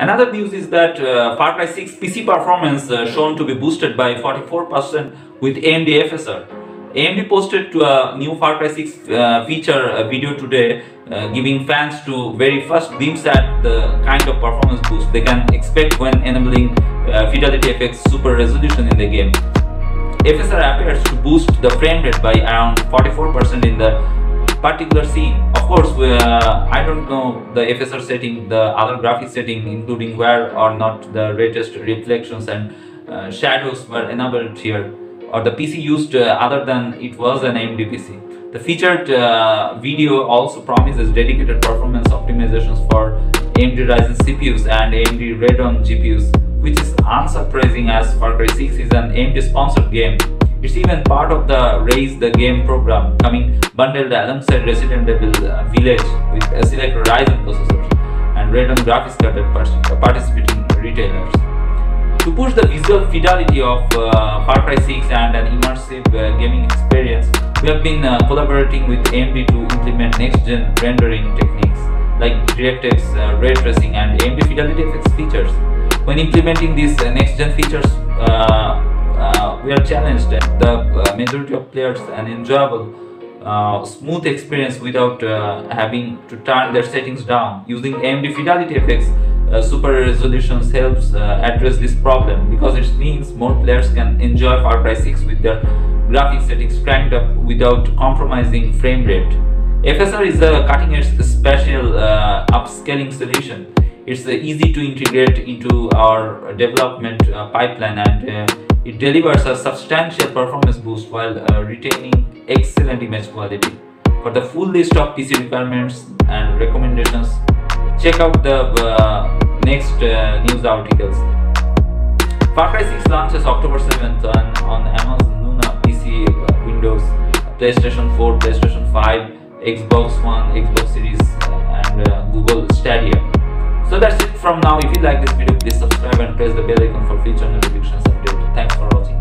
Another news is that uh, Far Cry 6 PC performance uh, shown to be boosted by 44% with AMD FSR. AMD posted to a new Far Cry 6 uh, feature uh, video today, uh, giving fans to very first glimpse at the kind of performance boost they can expect when enabling uh, Fidelity FX Super Resolution in the game. FSR appears to boost the frame rate by around 44% in the particular scene. Of course, uh, I don't know the FSR setting, the other graphics setting, including where or not the ray-traced reflections and uh, shadows were enabled here, or the PC used uh, other than it was an AMD PC. The featured uh, video also promises dedicated performance optimizations for AMD Ryzen CPUs and AMD Radeon GPUs, which is unsurprising as Far Cry 6 is an AMD sponsored game it's even part of the Raise the Game program, coming bundled alongside Resident Evil uh, Village with a select Ryzen processors and Radeon graphics card at participating retailers. To push the visual fidelity of uh, Far Cry 6 and an immersive uh, gaming experience, we have been uh, collaborating with AMD to implement next-gen rendering techniques like DirectX uh, ray tracing and AMD Fidelity FX features. When implementing these uh, next-gen features, uh, we are challenged the uh, majority of players an enjoyable uh, smooth experience without uh, having to turn their settings down. Using AMD Fidelity FX uh, Super Resolutions helps uh, address this problem because it means more players can enjoy Far Cry 6 with their graphics settings cranked up without compromising frame rate. FSR is a cutting-edge spatial upscaling solution. It's easy to integrate into our development pipeline and it delivers a substantial performance boost while uh, retaining excellent image quality. For the full list of PC requirements and recommendations, check out the uh, next uh, news articles. Far Cry 6 launches October 7th on, on Amazon Luna PC, uh, Windows, PlayStation 4, PlayStation 5, Xbox One, Xbox Series, from now. If you like this video, please subscribe and press the bell icon for future notifications update. Thanks for watching.